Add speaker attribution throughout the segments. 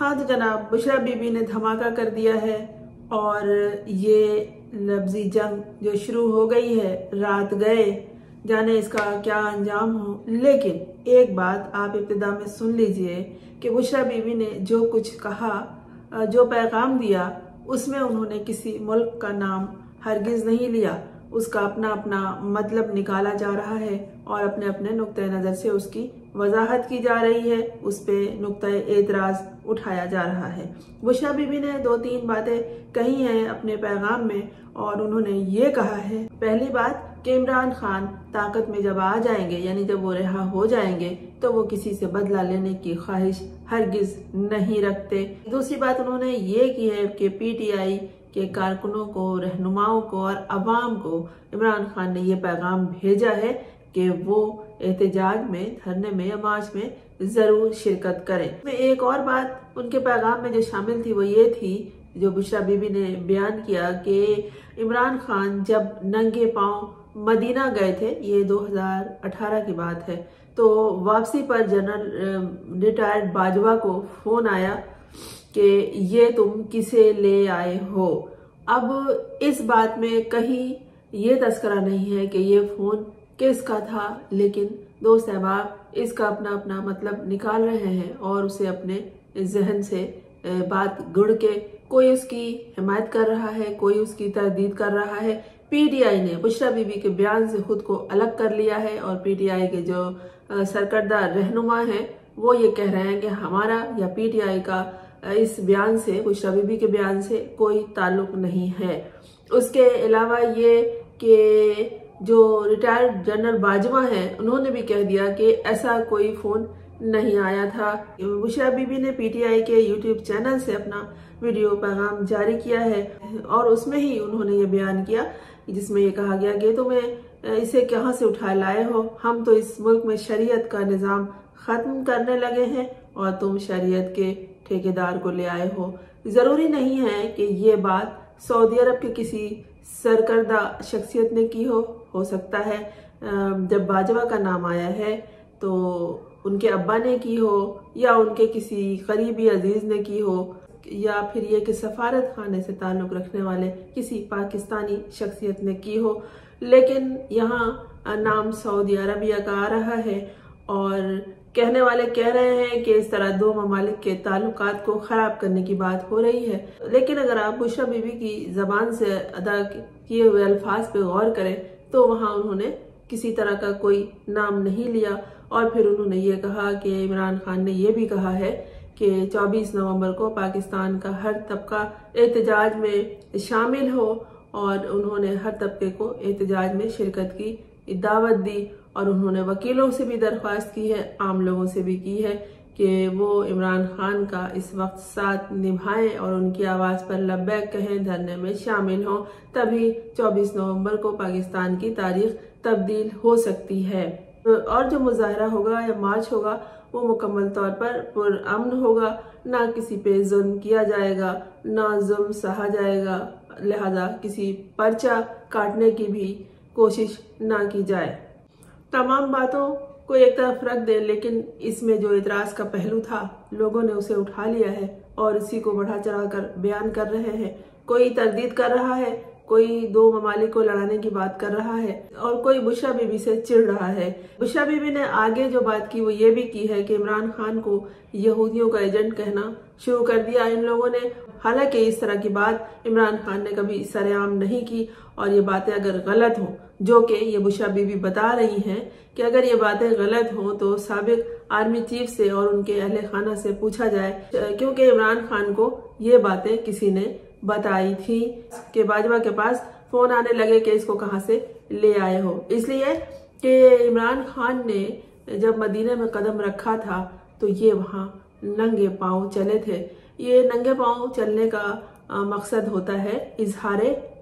Speaker 1: ہاں تو جناب، بشرا بی بی نے دھماکہ کر دیا ہے اور یہ لفظی جنگ جو شروع ہو گئی ہے، رات گئے۔ جانے اس کا کیا انجام ہو۔ لیکن ایک بات آپ ابتدا میں سن لیجیے کہ بشرا بی بی نے جو کچھ کہا، جو پیغام دیا، اس میں انہوں نے کسی ملک کا نام ہرگز نہیں لیا۔ اس کا اپنا اپنا مطلب نکالا جا رہا ہے اور اپنے اپنے نقطۂ نظر سے اس کی وضاحت کی جا رہی ہے۔ اس پہ نقطۂ اعتراض اٹھایا جا رہا ہے۔ بشا بی بی نے دو تین باتیں کہی ہیں اپنے پیغام میں اور انہوں نے یہ کہا ہے، پہلی بات، کہ عمران خان طاقت میں جب آ جائیں گے یعنی جب وہ رہا ہو جائیں گے، تو وہ کسی سے بدلہ لینے کی خواہش ہرگز نہیں رکھتے۔ دوسری بات انہوں نے یہ کی ہے کہ پی ٹی آئی کے کارکنوں کو، رہنماؤں کو اور عوام کو عمران خان نے یہ پیغام بھیجا ہے کہ وہ احتجاج میں، دھرنے میں یا مارچ میں ضرور شرکت کریں۔ ایک اور بات ان کے پیغام میں جو شامل تھی وہ یہ تھی جو بشرا بی بی نے بیان کیا کہ عمران خان جب ننگے پاؤں مدینہ گئے تھے، یہ دو ہزار اٹھارہ کی بات ہے، تو واپسی پر جنرل ریٹائرڈ باجوہ کو فون آیا کہ یہ تم کسے لے آئے ہو؟ اب اس بات میں کہیں یہ تذکرہ نہیں ہے کہ یہ فون کس کا تھا لیکن دوست احباب اس کا اپنا اپنا مطلب نکال رہے ہیں اور اسے اپنے ذہن سے بات گڑ کے کوئی اس کی حمایت کر رہا ہے، کوئی اس کی تردید کر رہا ہے۔ پی ڈی آئی نے بشرا بی بی کے بیان سے خود کو الگ کر لیا ہے اور پی ڈی آئی کے جو سرکردہ رہنما ہیں، وہ یہ کہہ رہے ہیں کہ ہمارا یا پی ڈی آئی کا اس بیان سے، بشرا بی بی کے بیان سے کوئی تعلق نہیں ہے۔ اس کے علاوہ یہ کہ جو ریٹائرڈ جنرل باجوہ ہیں، انہوں نے بھی کہہ دیا کہ ایسا کوئی فون نہیں آیا تھا۔ بشرا بی بی نے پی ٹی آئی کے یوٹیوب چینل سے اپنا ویڈیو پیغام جاری کیا ہے اور اس میں ہی انہوں نے یہ بیان کیا، جس میں یہ کہا گیا کہ تمہیں اسے کہاں سے اٹھا لائے ہو؟ ہم تو اس ملک میں شریعت کا نظام ختم کرنے لگے ہیں اور تم شریعت کے ٹھیکیدار کو لے آئے ہو۔ ضروری نہیں ہے کہ یہ بات سعودی عرب کے کسی سرکردہ شخصیت نے کی ہو ہو سکتا ہے۔ جب باجوہ کا نام آیا ہے تو ان کے ابا نے کی ہو یا ان کے کسی قریبی عزیز نے کی ہو یا پھر یہ کہ سفارت خانے سے تعلق رکھنے والے کسی پاکستانی شخصیت نے کی ہو۔ لیکن یہاں نام سعودی عربیہ کا آ رہا ہے اور کہنے والے کہہ رہے ہیں کہ اس طرح دو ممالک کے تعلقات کو خراب کرنے کی بات ہو رہی ہے۔ لیکن اگر آپ بشرا بی بی کی زبان سے ادا کیے ہوئے الفاظ پہ غور کریں، تو وہاں انہوں نے کسی طرح کا کوئی نام نہیں لیا۔ اور پھر انہوں نے یہ کہا کہ عمران خان نے یہ بھی کہا ہے کہ چوبیس نومبر کو پاکستان کا ہر طبقہ احتجاج میں شامل ہو۔ اور انہوں نے ہر طبقے کو احتجاج میں شرکت کی دعوت دی۔ اور انہوں نے وکیلوں سے بھی درخواست کی ہے، عام لوگوں سے بھی کی ہے کہ وہ عمران خان کا اس وقت ساتھ نبھائیں اور ان کی آواز پر لبیک کہیں دھرنے میں شامل ہوں، تبھی چوبیس نومبر کو پاکستان کی تاریخ تبدیل ہو سکتی ہے۔ اور جو مظاہرہ ہوگا یا مارچ ہوگا، وہ مکمل طور پر پر امن ہوگا۔ نہ کسی پہ ظلم کیا جائے گا، نہ ظلم سہا جائے گا۔ لہذا کسی پرچہ کاٹنے کی بھی کوشش نہ کی جائے۔ تمام باتوں کو ایک طرف رکھ دیں، لیکن اس میں جو اعتراض کا پہلو تھا، لوگوں نے اسے اٹھا لیا ہے اور اسی کو بڑھا چڑھا کر بیان کر رہے ہیں۔ کوئی تردید کر رہا ہے، کوئی دو ممالک کو لڑانے کی بات کر رہا ہے اور کوئی بشا بی بی سے چڑ رہا ہے۔ بشا بی بی نے آگے جو بات کی، وہ یہ بھی کی ہے کہ عمران خان کو یہودیوں کا ایجنٹ کہنا شروع کر دیا۔ ان لوگوں نے حالانکہ اس طرح کی بات عمران خان نے کبھی سر عام نہیں کی اور یہ باتیں اگر غلط ہوں، جو کہ یہ بشا بی بی بتا رہی ہیں کہ اگر یہ باتیں غلط ہوں تو سابق آرمی چیف سے اور ان کے اہل خانہ سے پوچھا جائے، کیونکہ عمران خان کو یہ باتیں کسی نے بتائی تھی کہ باجوہ کے پاس فون آنے لگے کہ اس کو کہاں سے لے آئے ہو۔ اس لیے کہ عمران خان نے جب مدینہ میں قدم رکھا تھا تو یہ وہاں ننگے پاؤں چلے تھے۔ یہ ننگے پاؤں چلنے کا مقصد ہوتا ہے اظہار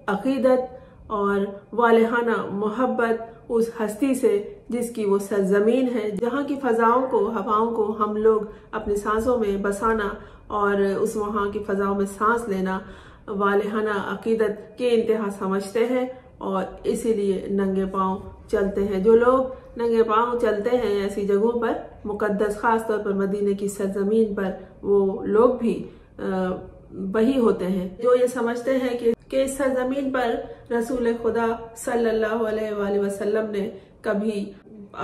Speaker 1: عقیدت اور والہانہ محبت اس ہستی سے جس کی وہ سرزمین ہے، جہاں کی فضاؤں کو، ہواؤں کو ہم لوگ اپنی سانسوں میں بسانا اور اس وہاں کی فضاؤں میں سانس لینا والہانہ عقیدت کے انتہا سمجھتے ہیں۔ اور اسی لیے ننگے پاؤں چلتے ہیں۔ جو لوگ ننگے پاؤں چلتے ہیں ایسی جگہوں پر، مقدس خاص طور پر مدینہ کی سرزمین پر، وہ لوگ بھی وہی ہوتے ہیں۔ جو یہ سمجھتے ہیں کہ اس سرزمین پر رسول خدا صلی اللہ علیہ وآلہ وسلم نے کبھی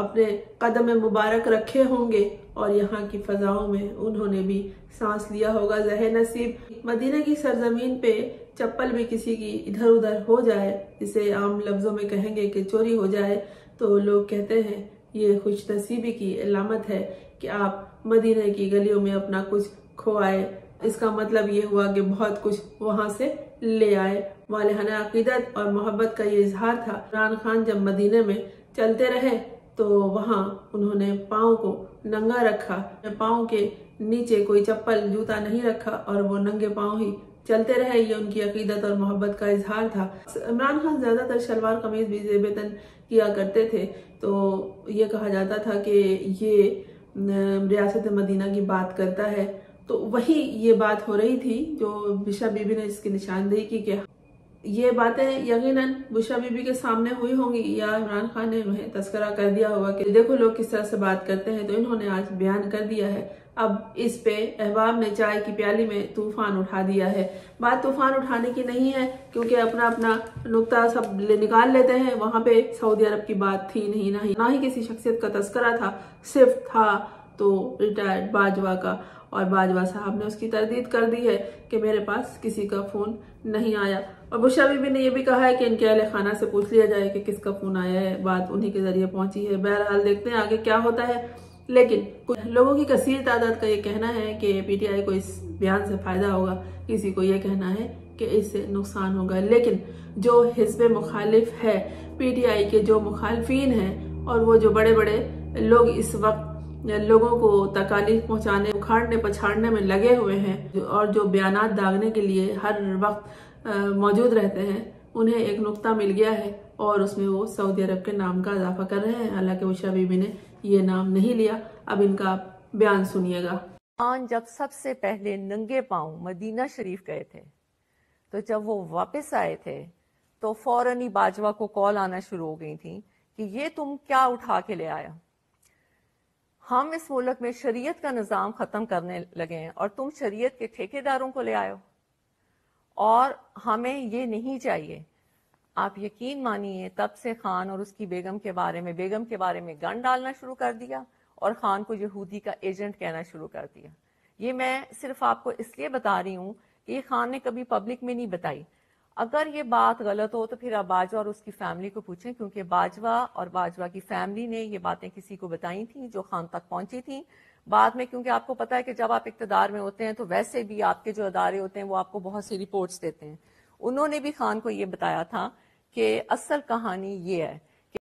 Speaker 1: اپنے قدم مبارک رکھے ہوں گے اور یہاں کی فضاؤں میں انہوں نے بھی سانس لیا ہوگا۔ زہ نصیب مدینہ کی سرزمین پہ چپل بھی کسی کی ادھر ادھر ہو جائے جسے عام لفظوں میں کہیں گے کہ چوری ہو جائے، تو لوگ کہتے ہیں یہ خوش نصیبی کی علامت ہے کہ آپ مدینہ کی گلیوں میں اپنا کچھ کھوائے۔ اس کا مطلب یہ ہوا کہ بہت کچھ وہاں سے لے آئے۔ والہانہ عقیدت اور محبت کا یہ اظہار تھا۔ عمران خان جب مدینہ میں چلتے رہے تو وہاں انہوں نے پاؤں کو ننگا رکھا۔ پاؤں کے نیچے کوئی چپل جوتا نہیں رکھا اور وہ ننگے پاؤں ہی چلتے رہے، یہ ان کی عقیدت اور محبت کا اظہار تھا۔ عمران خان زیادہ تر شلوار قمیض بھی زیبتن کیا کرتے تھے، تو یہ کہا جاتا تھا کہ یہ ریاست مدینہ کی بات کرتا ہے۔ تو وہی یہ بات ہو رہی تھی جو بشا بی بی نے اس کی نشاندہی کی کہ یہ باتیں یقیناً بشا بی بی کے سامنے ہوئی ہوں گی یا عمران خان نے انہیں تذکرہ کر دیا ہوگا کہ دیکھو لوگ کس طرح سے بات کرتے ہیں، تو انہوں نے آج بیان کر دیا ہے۔ اب اس پہ احباب نے چائے کی پیالی میں طوفان اٹھا دیا ہے۔ بات طوفان اٹھانے کی نہیں ہے، کیونکہ اپنا اپنا نقطہ سب نکال لیتے ہیں۔ وہاں پہ سعودی عرب کی بات تھی، نہیں نہ ہی کسی شخصیت کا تذکرہ تھا، صرف تھا تو ریٹائرڈ باجوہ کا۔ اور باجوہ صاحب نے اس کی تردید کر دی ہے کہ میرے پاس کسی کا فون نہیں آیا۔ اور بشا بی بی نے یہ بھی کہا ہے کہ ان کے اہل خانہ سے پوچھ لیا جائے کہ کس کا فون آیا ہے۔ بات انہی کے ذریعے پہنچی ہے۔ بہرحال دیکھتے ہیں آگے کیا ہوتا ہے۔ لیکن کچھ لوگوں کی کثیر تعداد کا یہ کہنا ہے کہ پی ٹی آئی کو اس بیان سے فائدہ ہوگا، کسی کو یہ کہنا ہے کہ اس سے نقصان ہوگا۔ لیکن جو حزب مخالف ہے، پی ٹی آئی کے جو مخالفین ہیں اور وہ جو بڑے بڑے لوگ اس وقت لوگوں کو تکالیف پہنچانے، اکھاڑنے، پچھاڑنے میں لگے ہوئے ہیں اور جو بیانات داغنے کے لیے ہر وقت موجود رہتے ہیں، انہیں ایک نقطہ مل گیا ہے اور اس میں وہ سعودی عرب کے نام کا اضافہ کر رہے ہیں۔ حالانکہ وشا بی بی نے یہ نام نہیں لیا۔ اب ان کا بیان سنیے گا۔
Speaker 2: آن جب سب سے پہلے ننگے پاؤں مدینہ شریف گئے تھے، تو جب وہ واپس آئے تھے، تو فوراً ہی باجوہ کو کال آنا شروع ہو گئی تھی کہ یہ تم کیا اٹھا کے لے آیا؟ ہم اس ملک میں شریعت کا نظام ختم کرنے لگے ہیں اور تم شریعت کے ٹھیکے داروں کو لے آئے اور ہمیں یہ نہیں چاہیے آپ یقین مانیے تب سے خان اور اس کی بیگم کے بارے میں بیگم کے بارے میں گن ڈالنا شروع کر دیا اور خان کو یہودی کا ایجنٹ کہنا شروع کر دیا۔ یہ میں صرف آپ کو اس لیے بتا رہی ہوں کہ یہ خان نے کبھی پبلک میں نہیں بتائی۔ اگر یہ بات غلط ہو تو پھر آپ باجوہ اور اس کی فیملی کو پوچھیں، کیونکہ باجوہ اور باجوہ کی فیملی نے یہ باتیں کسی کو بتائی تھیں جو خان تک پہنچی تھیں۔ بعد میں کیونکہ آپ کو پتا ہے کہ جب آپ اقتدار میں ہوتے ہیں تو ویسے بھی آپ کے جو ادارے ہوتے ہیں وہ آپ کو بہت سی رپورٹس دیتے ہیں۔ انہوں نے بھی خان کو یہ بتایا تھا کہ اصل کہانی یہ ہے